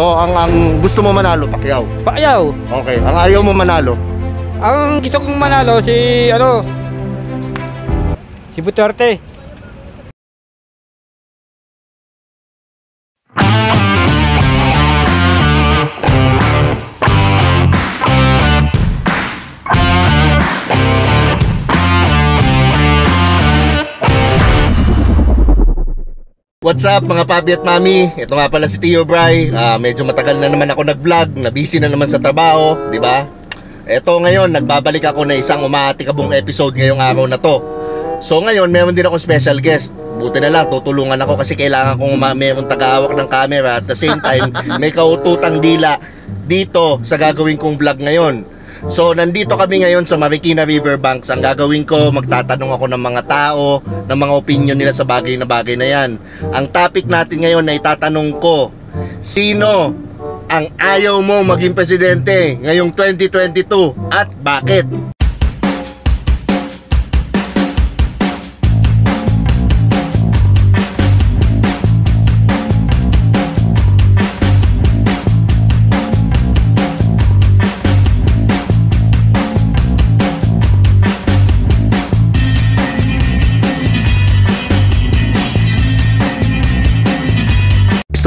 So, ang, ang gusto mo manalo, Pacquiao. Paayaw. Okay. Ang ayaw mo manalo, Ang gusto kong manalo si ano si Duterte. What's up mga papi at mami? Ito nga pala si Tio Bry. Ah, medyo matagal na naman ako nag-vlog, na busy na naman sa trabaho, 'di ba? Ito ngayon, nagbabalik ako na isang umaatikabong episode ngayong araw na to. So ngayon, meron din ako special guest. Buti na lang, tutulungan ako kasi kailangan kong meron tagahawak ng camera at the same time, may kaututang dila dito sa gagawin kong vlog ngayon. So, nandito kami ngayon sa Marikina Riverbanks. Ang gagawin ko, magtatanong ako ng mga tao, ng mga opinion nila sa bagay na bagay na yan. Ang topic natin ngayon na itatanong ko, sino ang ayaw mo maging presidente ngayong 2022 at bakit?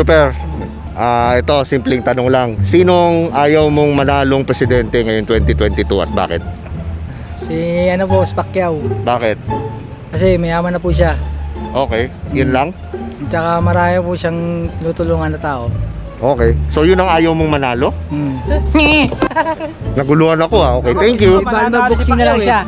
Super, ah ito, simpleng tanong lang. Sinong ayaw mong manalong presidente ngayong 2022 at bakit? Si ano po, si Pacquiao. Bakit? Kasi mayaman na po siya. Okay, yun lang? Tsaka marami po siyang tinutulungan na tao. Okay. So yun ang ayaw mong manalo? Hmm. Naguluhan ako ah. Okay, thank you. Iba mag-boxing na lang siya.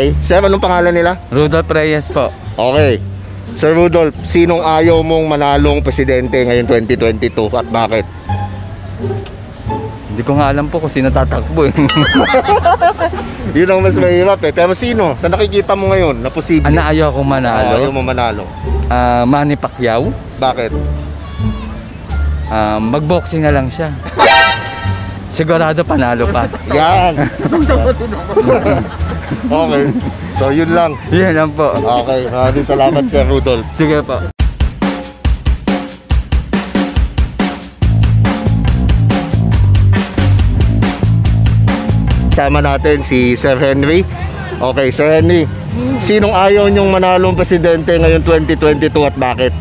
Okay. Sir, anong pangalan nila? Rudolph Reyes po. Okay. Sir Rudolph, sinong ayaw mong manalong presidente ngayong 2022 at bakit? Hindi ko nga alam po kung sino tatakbo eh. Yun ang mas mahirap eh. Pero sino? Sa nakikita mo ngayon na posible? Ana ayaw akong Ah, ayaw manalo. mo manalo. Ah, Manny Pacquiao. Bakit? Ah, magboxing na lang siya. Sigurado panalo pa. Yan. okay. So yun lang. Yan lang po. Okay. Maraming salamat Sir Rudolph. Sige po. Sama natin si Sir Henry. Okay, Sir Henry. Sinong ayaw niyong manalong presidente ngayon 2022 at bakit?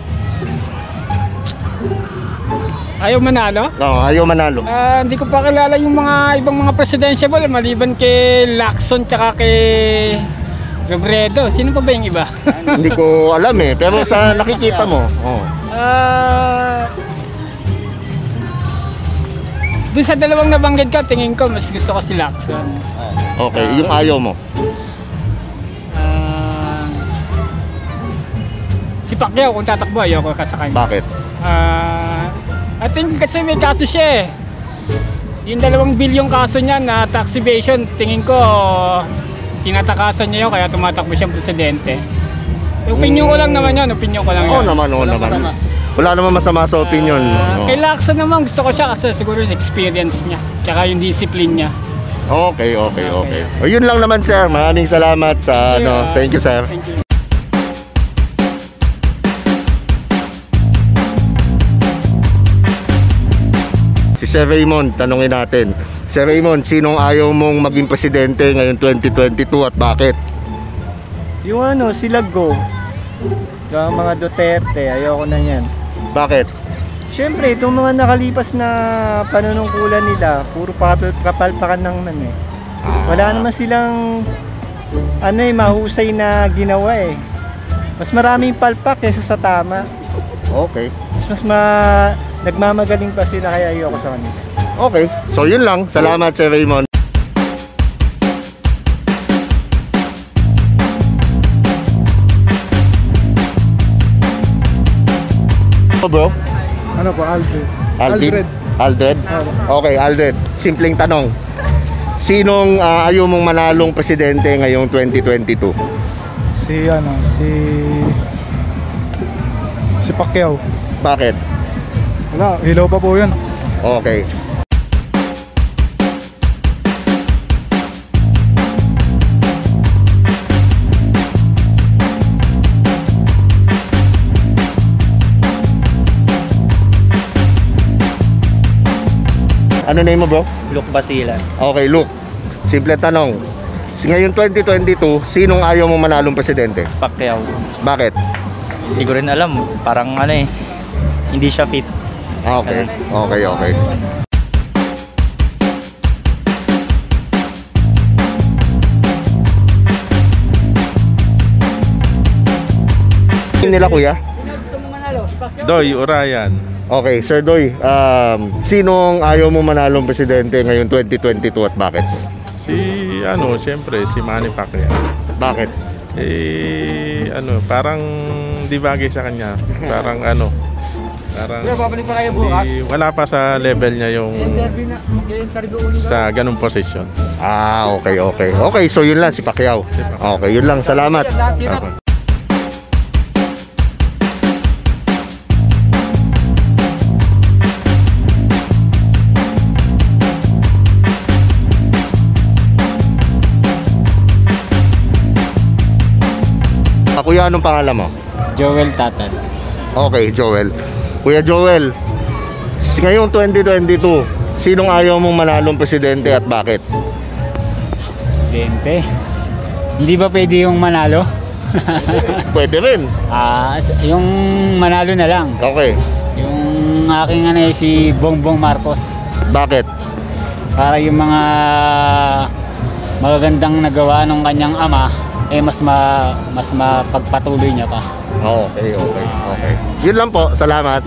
Ayaw manalo? No, ayaw manalo. Ah, hindi ko pa kilala yung mga ibang mga presidential maliban kay Lacson tsaka kay Robredo. Sino pa ba yung iba? Hindi ko alam eh. Pero sa nakikita mo, oh. Ah Doon sa dalawang nabanggit ka, tingin ko mas gusto ko si Lacson. Okay, yung ayaw mo. Ah si Pacquiao kung tatakbo ayoko ka sa kanya. Bakit? Ah, I think kasi may kaso siya eh. Yung dalawang bilyong kaso niya na tax evasion, tingin ko tinatakasan niya yun kaya tumatakbo siyang presidente. Opinion ko lang naman yun, opinion ko lang Oo yun. naman, oo naman. Wala naman masama sa opinion. Ah, Oo. Kay Lacson naman gusto ko siya kasi siguro yung experience niya, tsaka yung discipline niya. Okay, okay, okay. O yun lang naman sir. Maraming salamat sa ano. Yeah. Thank you sir. Thank you. Sir Raymond, tanungin natin. Sir Raymond, sinong ayaw mong maging presidente ngayon 2022 at bakit? Yung ano, sila Go. Yung mga Duterte, ayoko na yan. Bakit? Siyempre, itong mga nakalipas na panunungkulan nila, puro kapal, kapalpakan ng ano eh. Wala naman silang ano eh, mahusay na ginawa eh. Mas maraming palpak kaysa sa tama. Okay. Mas mas ma nagmamagaling pa sila kaya ayoko sa kanila. Okay. So yun lang. Salamat Sir Raymond. Oh, bro? Ano po, Alfred? Aldred? Aldred? Okay, Aldred. Simpleng tanong. Sinong ah, ayaw mong manalong presidente ngayong 2022? Si ano, si... Si Pacquiao. Bakit? Wala, ilaw pa po yun. Okay. Ano name mo bro? Luke Basila. Okay, Luke. Simple tanong. Ngayon 2022, sinong ayaw mo manalong presidente? Pacquiao. Bakit? Hindi ko rin alam. Parang ano eh, hindi siya fit. Ah, Okay, okay, okay. nila kuya? Doy Orayan. Okay, Sir Doy, um, sinong ayaw mo manalong presidente ngayon 2022 at bakit? Si ano, siyempre si Manny Pacquiao. Bakit? Eh ano, parang di bagay sa kanya. Parang ano, parang di, wala pa sa level niya yung sa ganung posisyon. Ah, okay, okay. Okay, so yun lang si Pacquiao. Okay, yun lang. Salamat. Ah, kuya, anong pangalan mo? Joel Tatan. Okay, Joel. Kuya Joel, ngayong 2022, sinong ayaw mong manalong presidente at bakit? Dente. Hindi ba pwede yung manalo? Pwede rin. Ah, yung manalo na lang. Okay. Yung aking ano eh, si Bongbong Marcos. Bakit? Para yung mga magagandang nagawa ng kanyang ama eh mas ma mas mapagpatuloy niya pa. Okay, okay, okay. Yun lang po. Salamat.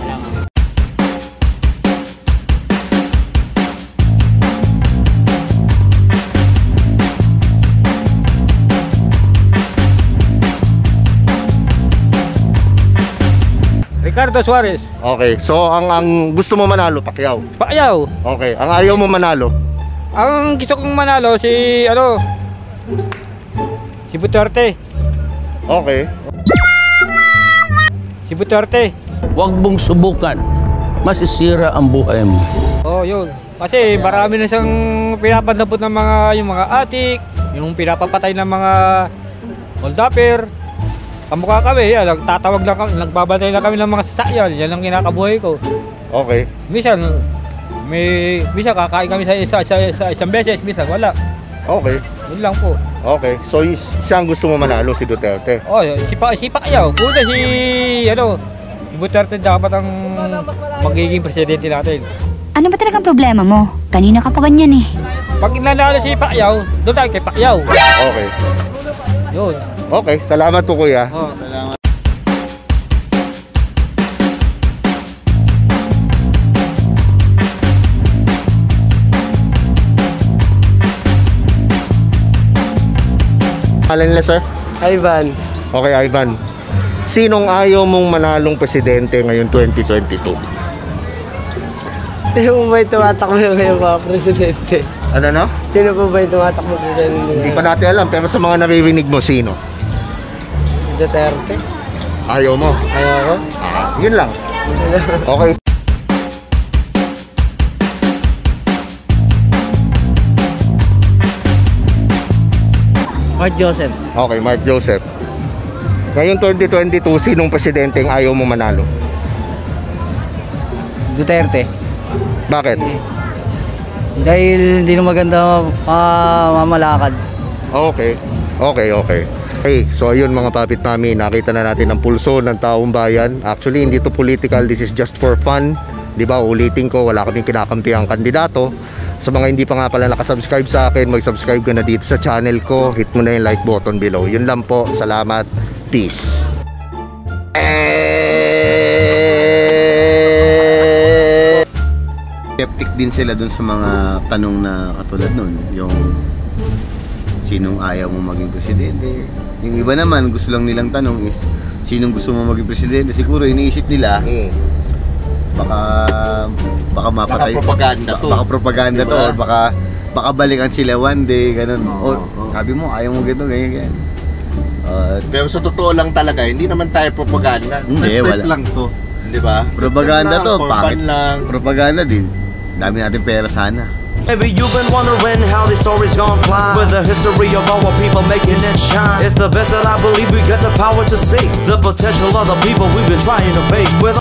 Ricardo Suarez. Okay, so ang ang gusto mo manalo, Pacquiao. Pacquiao. Okay, ang ayaw mo manalo, Ang gusto kong manalo si ano si Duterte. okay. Si Duterte. Huwag mong subukan. Masisira ang buhay mo. Oh, yun. Kasi marami na siyang pinapandapot ng mga yung mga atik, yung pinapapatay ng mga holdapper. Kamukha kami, yan, nagtatawag lang kami, nagbabantay lang kami ng mga sasakyan. Yan ang kinakabuhay ko. Okay. Minsan, may, minsan kakain kami sa, isa, sa, sa isang beses, minsan wala. Okay. Yun lang po. Okay. So siya ang gusto mo manalo si Duterte. Oh, si, pa, si Pacquiao, kuna si, ano, si Duterte dapat ang magiging presidente natin. Ano ba talagang problema mo? Kanina ka pa ganyan eh. Pag nanalo si Pacquiao, doon tayo kay Pacquiao. Okay. Yun. Okay, salamat po kuya. Oh. Alan nila sir? Ivan, Okay, Ivan. Sinong ayaw mong manalong presidente ngayon 2022? sino po ba yung tumatakbo ngayon mga presidente? Ano no? Sino po ba yung tumatakbo presidente Hindi pa natin alam, pero sa mga naririnig mo, sino? Duterte? Ayaw mo? Ayoko. Ah, yun lang. Okay. Mark Joseph. Okay, Mark Joseph. Ngayon 2022, sinong presidente ang ayaw mo manalo? Duterte. Bakit? Dahil hindi na maganda uh, mamalakad. Okay. Okay, okay. Okay, so ayun mga papit mami, nakita na natin ang pulso ng taong bayan. Actually, hindi to political, this is just for fun. 'Di ba? Ulitin ko, wala kaming kinakampi ang kandidato. Sa mga hindi pa nga pala nakasubscribe sa akin, mag-subscribe ka na dito sa channel ko. Hit mo na yung like button below. Yun lang po. Salamat. Peace. skeptic din sila dun sa mga tanong na katulad nun. Yung sinong ayaw mo maging presidente. Yung iba naman, gusto lang nilang tanong is, sinong gusto mo maging presidente? Siguro iniisip nila, baka baka mapatay. Baka propaganda to. Baka propaganda to Diba? or baka baka balikan sila one day, ganun. Oo, o, oo. sabi mo, ayaw mo ganito, ganyan, ganyan. Uh, Pero sa totoo lang talaga, hindi naman tayo propaganda. Hindi, Trip wala. lang to. Di ba? propaganda to, pangit. lang. Propaganda din. Dami natin pera sana. Maybe you've been wondering how these stories gon' fly With the history of our people making it shine It's the best that I believe we got the power to see The potential of the people we've been trying to make With